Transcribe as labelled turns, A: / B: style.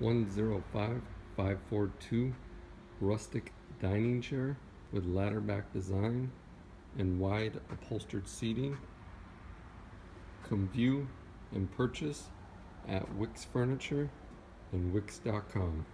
A: 105542 rustic dining chair with ladder back design and wide upholstered seating. Come view and purchase at Wyckes Furniture and Wyckes.com.